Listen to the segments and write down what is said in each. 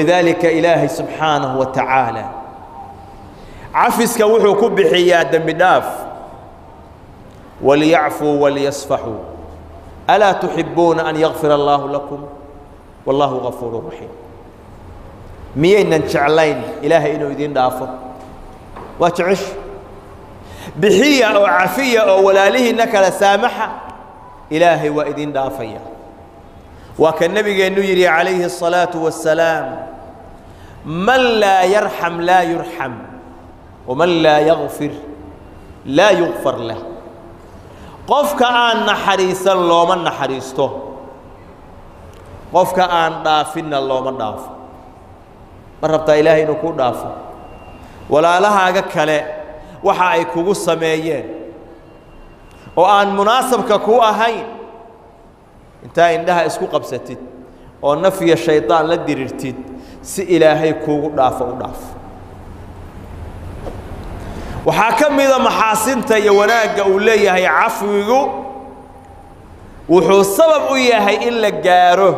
lidaalika ilaahay subxaanahu wa tacaala cafiska wuxuu ku bixiyaa dembi dhaaf waliyacfuu waliyasfaxuu alaa tuxibuuna an yakfir allaahu lakum wallaahu gafuuru raxiim miyaynan jeclayn ilaahay inuu idiin dhaafo waa jecesh bixiya oo cafiya oo walaalihiinna kala saamaxa ilaahay waa idiin dhaafaya waa ka nebigeennu yidhi calayhi الصalaaةu wasalaam man laa yarxam laa yurxam waman laa yakfir laa yukfar lah qofka aan naxariisan looma naxariisto qofka aan dhaafinna looma dhaafo ma rabtaa ilaahay inuu kuu dhaafo walaalahaaga kale waxa ay kugu sameeyeen oo aan munaasabka kuu ahayn intaa indhaha isku qabsatid oo nafya shaydaan la dirirtid si ilaahay kuugu dhaafo u dhaafo waxaa ka mida maxaasinta iyo wanaagga uu leeyahay cafwigu. Wuxuu sabab u yahay in la gaaro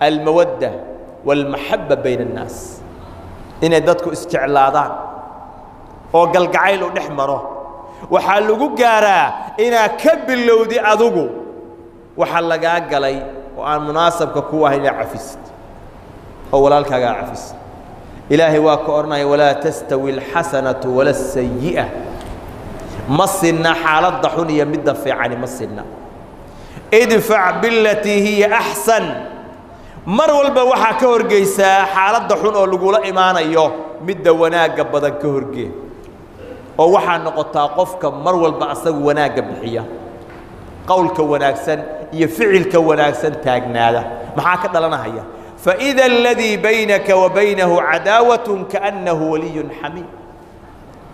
almawadda waalmaxabba bayna annaas. Inay dadku isjeclaadaan oo galgacayl u dhex maro. Waxaa lagu gaaraa inaad ka bilowdi adigu waxa lagaa galay oo aan munaasabka ku ahayn inaad cafisid oo walaalkaagaa cafisid ilaahay waa ka odhanaya walaa tastawi alxasanatu wala asayi'a ma sinna xaaladda xun iyo midda fiicani ma sinna. Idfac bilatii hiya axsan mar walba waxaa ka horgeysaa xaaladda xun oo lagula imaanayo midda wanaagga badan ka horgee. Oo waxaa noqotaa qofka mar walba asagu wanaagga bixiya qowlka wanaagsan iyo ficilka wanaagsan taagnaada maxaa ka dhalanahaya faإida اladii baynaka wa baynahu cadaawat kaأnnahu waliy xamiim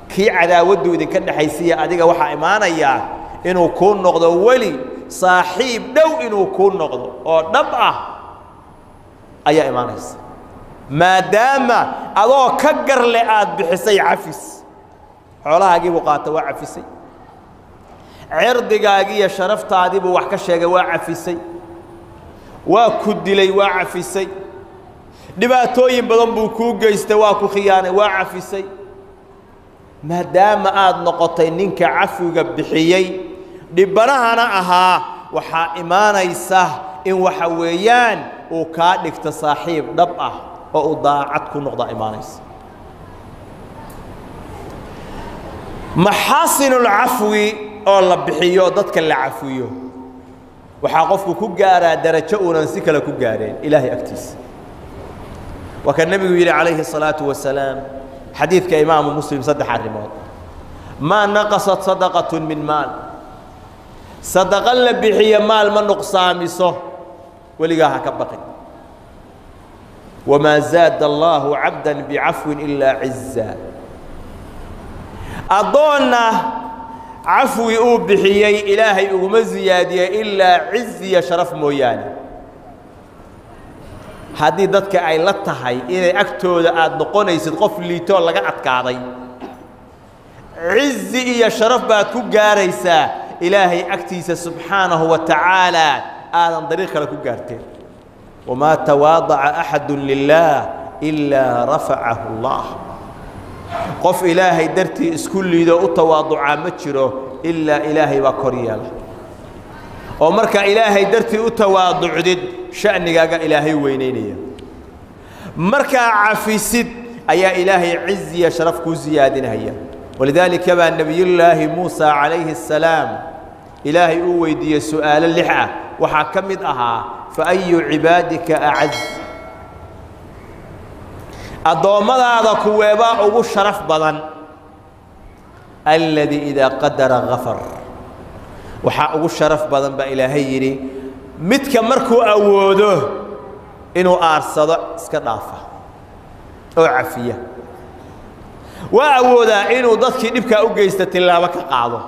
kii cadaawaddu idinka dhexaysiya adiga waxaa imaanayaa inuu kuu noqdo weli saaxiib dhow inuu kuu noqdo oo dhab ah ayaa imaanaysa maadaama adoo ka garle aad bixisay cafis xoolahaagiibuu qaata waa cafisay cirdigaagii iyo sharaftaadiibuu wax ka sheegay waa cafisay. Waa ku dilay waa cafisay. Dhibaatooyin badan buu kuu geystay waa ku khiyaanay waa cafisay. Maadaama aad noqotay ninka cafwiga bixiyey dhibbanahana ahaa waxaa imaanaysa in waxa weeyaan uu kaa dhigto saaxiib dhab ah oo uu daacad ku noqdaa imaanaysa. Maxaasinulcafwi oo la bixiyo dadka la cafiyo waxaa qofku ku gaaraa darajo uunan si kale ku gaareen ilaahay agtiisa waa ka nebigu yidhi calayhi الsalaaةu wasalaam xadiidka imaamu muslim saddex arrimood maa naqasat sadaqaة min maal sadaqo la bixiyo maal ma nuqsaamiso weligaa ha ka baqin wamaa zaada allahu cabda bicafwin ilaa ciza addoonna cafwi uu bixiyey ilaahay uguma ziyaadiyey ilaa ciziya sharaf mooyaane. Haddii dadka ay la tahay inay agtooda aada noqonaysid qof liitoo laga adkaaday cizi iyo sharaf baad ku gaaraysaa ilaahay agtiisa subxaanahu wa tacaalaa aadan dariiq kale ku gaarteen. Wamaa tawaadaca axadu lilaah ilaa rafacahu اllah qof ilaahay dartii isku liidoo u tawaaducaa ma jiro ilaa ilaahay baa kor yeela oo marka ilaahay dartii u tawaaducdid sha'nigaaga ilaahay weynaynaya markaa cafisid ayaa ilaahay ciziya sharaf kuu siyaadinaya walidaalika baa nebiyullaahi muusa calayhi الsalaam ilaahay uu weydiiyey su'aalo lix ah. Waxaa ka mid ahaa faayu cibaadika acaz addoommadaada kuweebaa ugu sharaf badan. Alladii idaa qadara gafar waxaa ugu sharaf badan baa ilaahay yidhi midka markuu awoodo inuu aarsado iska dhaafa oo cafiya. Waa awoodaa inuu dadkii dhibkaa u geysta tillaabo ka qaado.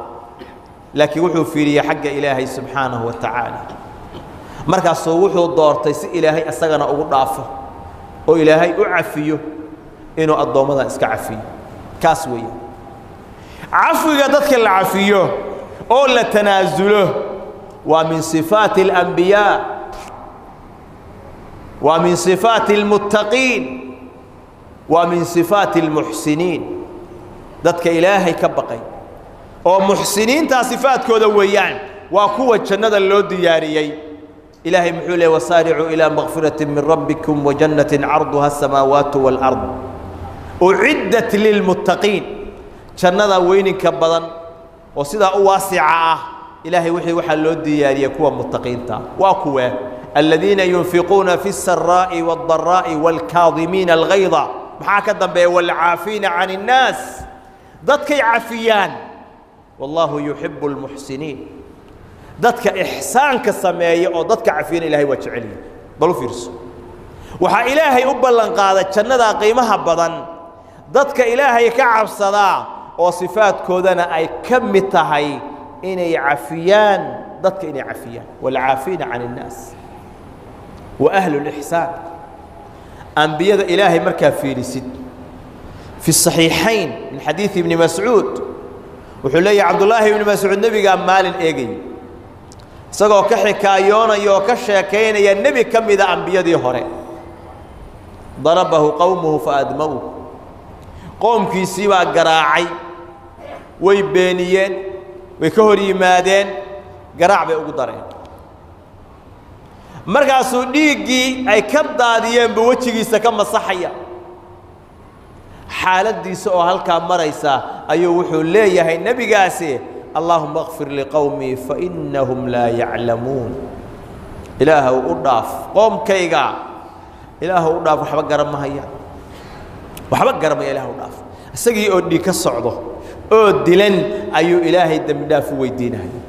Laakiin wuxuu fiiriya xagga ilaahay subxaanahu wa tacaala. Markaasuu wuxuu doortay si ilaahay isagana ugu dhaafo oo ilaahay u cafiyo inuu addoommadan iska cafiyo kaas weeye cafwiga dadka la cafiyo oo la tanaasulo waa min sifaati اlambiyaa waa min صifaati اlmuttaqiin waa min صifaati اlmuxsiniin dadka ilaahay ka baqay oo muxsiniintaa sifaadkooda weeyaan waa kuwa jannada loo diyaariyey ilaahay muxuu leey wasaaricuu ilaa makfirati min rabbikum wajannatin carduha asamaawaatu waalard uciddat lilmuttaqiin jannada weyninka badan oo sidaa u waasica ah ilaahay wixii waxaa loo diyaariyey kuwa muttaqiinta waa kuwee aladiina yunfiquuna fi saraa'i waaldaraa'i waalkaadimiina algayda maxaa ka dambeeya waalcaafiina can innaas dadkay cafiyaan wallaahu yuxibu almuxsiniin dadka ixsaanka sameeya oo dadka cafiyana ilahay waa jecel yihi bal u fiirso. Waxaa ilaahay u ballan qaada jannadaa qiimaha badan dadka ilaahay ka cabsadaa oo sifaadkoodana ay ka mid tahay inay cafiyaan dadka inay cafiyaan. Waalcaafiina can اnnaas wa ahlu اlixsaan ambiyada ilaahay markaa fiidhisid fi saxiixayn min xadiidi ibni mascuud. Wuxuu leeyahay cabdullaahi ibni mascuud nebigaa maalin eegay isagoo ka xikaayoonaya oo ka sheekaynaya nebi ka mida ambiyadii hore. Darabahu qowmuhu faadma'uu qoomkiisii baa garaacay. Way beeniyeen way ka hor yimaadeen garaac bay ugu dareen. Markaasuu dhiiggii ay ka daadiyeenba wejigiisa ka masaxaya. Xaaladdiisa oo halkaa maraysa ayuu wuxuu leeyahay nebigaasi allaahuma akfir liqowmii fainahum laa yaclamuun ilaahw u dhaaf qoomkayga ilaahw u dhaaf waxba garamahaya waxba garamaya ilaah u dhaaf. Isagii oo dhiig ka socdo oo dilan ayuu ilaahay dembi u weydiinaya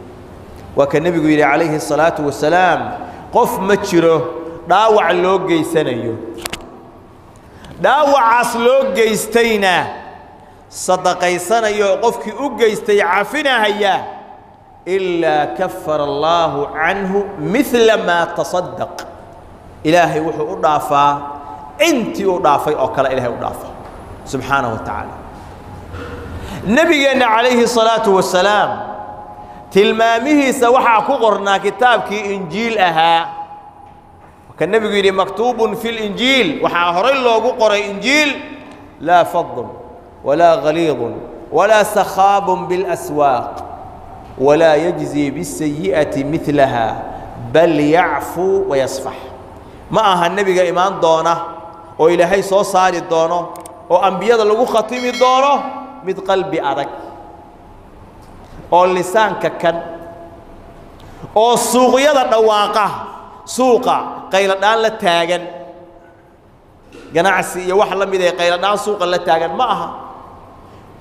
waa ka nebigu yidhi calayhi الsalaatu wasalaam qof ma jiro dhaawac loo geysanayo. Dhaawacaas loo geystayna sadaqaysanayoo qofkii u geystay cafinahaya ilaa kafara allaahu canhu midla maa tasadaq ilaahay wuxuu u dhaafaa intii uu dhaafay oo kale ilahay u dhaafaa. Subxaanahu wa tacaala. Nebigeenna calayhi salaatu wasalaam tilmaamihiisa waxaa ku qornaa kitaabkii injiil ahaa. Ka nebigu yidhi maktuubun fi linjiil waxaa horay loogu qoray injiil laa fadl walaa galiidun walaa sakhaabun biاlaswaaq walaa yajzi biاsayi'ati midlaha bal yacfuu wayasfax ma aha nebiga imaan doona oo ilaahay soo saari doono oo ambiyada lagu khatimi doono mid qalbi adag oo lisaanka kan oo suuqyada dhawaaqa suuqa qayladhaan la taagan ganacsi iyo wax la mid ee qayladhaan suuqa la taagan ma aha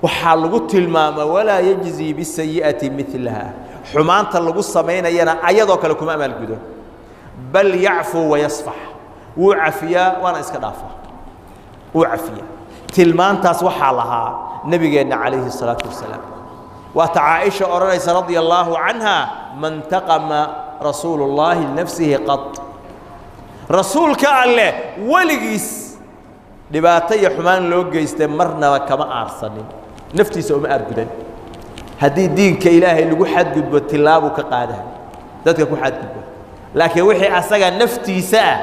waxaa lagu tilmaamaa walaa yajzii bisayi'ati midlaha xumaanta lagu samaynayana ayadoo kale kuma amaalgudo bal yacfuu wayasfax wuu cafiyaa waana iska dhaafaa wuu cafiyaa tilmaantaas waxaa lahaa nebigeenna calayhi الsalaatu wasalaam waata caaisha odhanaysa radia allaahu canha man taqama rasuulu اllaahi linafsihi qad rasuulka alleh weligiis dhibaato iyo xumaan loo geystay marnaba kama aarsanin naftiisa uma aargudan haddii diinka ilaahay lagu xadgudbo tilaabuu ka qaadahay. Dadka ku xadgudbo. Laakiin wixii asaga naftiisa ah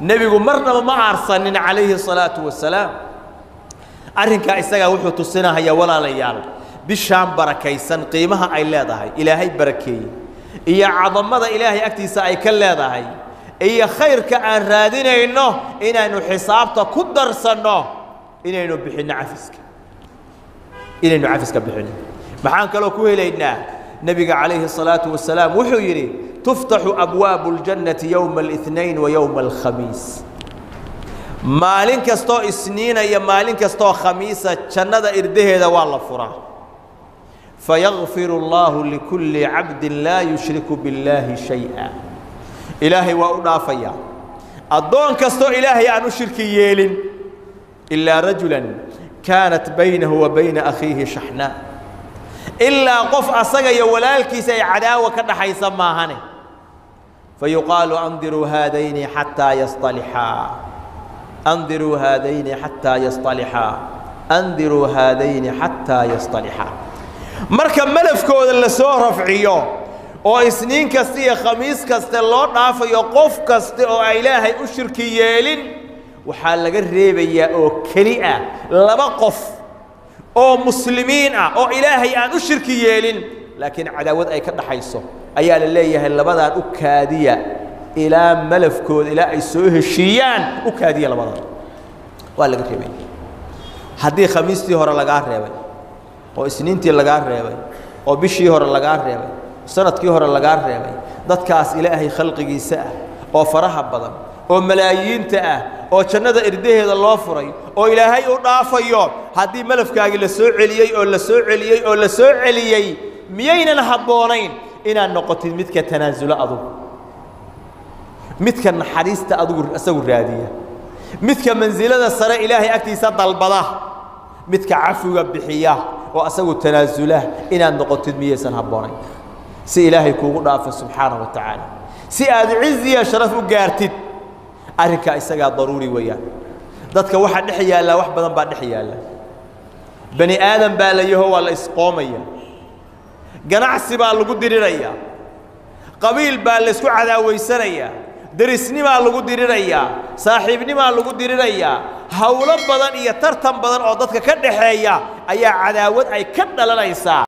nebigu marnaba ma aarsanin calayhi الsalaatu wasalaam arrinkaa isagaa wuxuu tusinahayaa walaalayaal. Bishaan barakaysan qiimaha ay leedahay ilaahay barakeeyey. Iyo cadamada ilaahay agtiisa ay ka leedahay. Iyo khayrka aan raadinayno inaynu xisaabta ku darsanno inaynu bixinno cafiska inaynu cafiska bixinno maxaan kaloo ku helaynaa nebiga calayhi الsalaaةu wasalaam wuxuu yidhi tuftaxu abwaabu اljannati yowma الاثnain wa yowma اlkhamiis maalin kastoo isniina iyo maalin kastoo khamiisa jannada irdaheeda waa la furaa fayakfiru اllaahu likulli cabdin laa yushriku biاllaahi shayئa ilaahay waa u dhaafayaa addoon kastoo ilaahay aan u shirki yeelin ilaa rajulan كانت بينه وبين أخيه شحناء. إلا قف أصغى يولال كيسي عداوة حيسمى هني فيقال أنظروا هذين حتى يصطلحا. أنظروا هذين حتى يصطلحا. أنظروا هذين حتى يصطلحا. مركب ملف كود اللي سوه أو وإسنين كستي خميس كستي الله نافي قف كستي إلهي أشركي يالين. Waxaa laga reebayaa oo keli ah laba qof oo muslimiin ah oo ilaahay aan u shirki yeelin laakiin cadaawad ay ka dhaxayso. Ayaa la leeyahay labadaan u kaadiya ilaa malafkooda ilaa ay soo heshiiyaan u kaadiya labadaan waa laga reebay. Haddii khamiistii hore lagaa reebay oo isniintii lagaa reebay oo bishii hore lagaa reebay sannadkii hore lagaa reebay dadkaas ilaahay khalqigiisa ah oo faraha badan oo malaayiinta ah oo jannada irdaheeda loo furay oo ilaahay u dhaafayo haddii malafkaagii la soo celiyey oo la soo celiyey oo la soo celiyey miyaynan habboonayn inaad noqotid midka tanaasulo adugu midka naxariista adugu isagu raadiya midka mansilada sare ilaahay agtiisa dalbada midka cafiga bixiya oo asagu tanaasula inaad noqotid miyaysan habboonayn. Si ilaahay kuugu dhaafo subxaana wa tacaala si aad ciziya sharaf u gaartid arrinkaa isagaa daruuri weeyaan. Dadka waxaa dhex yaallaa wax badan baa dhex yaalla. Bani aadan baa la yaho waa la isqoomaya. Ganacsi baa lagu dirirayaa qabiil baa laysku cadaawaysanayaa derisnimaa lagu dirirayaa saaxiibnimaa lagu dirirayaa hawlo badan iyo tartan badan oo dadka ka dhaxeeya ayaa cadaawad ay ka dhalanaysaa